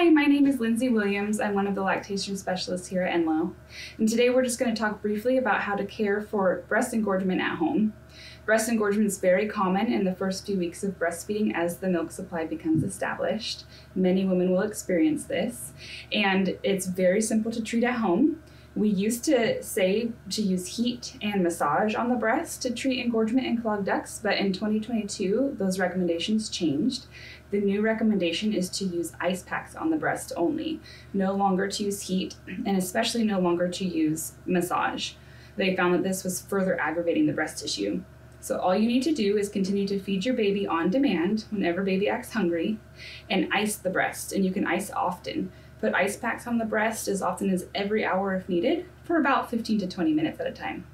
Hi, my name is Lyndsey Williams. I'm one of the lactation specialists here at Enloe. And today we're just going to talk briefly about how to care for breast engorgement at home. Breast engorgement is very common in the first few weeks of breastfeeding as the milk supply becomes established. Many women will experience this, and it's very simple to treat at home. We used to say to use heat and massage on the breast to treat engorgement and clogged ducts, but in 2022, those recommendations changed. The new recommendation is to use ice packs on the breast only, no longer to use heat, and especially no longer to use massage. They found that this was further aggravating the breast tissue. So, all you need to do is continue to feed your baby on demand whenever baby acts hungry and ice the breast. And you can ice often. Put ice packs on the breast as often as every hour if needed for about 15 to 20 minutes at a time.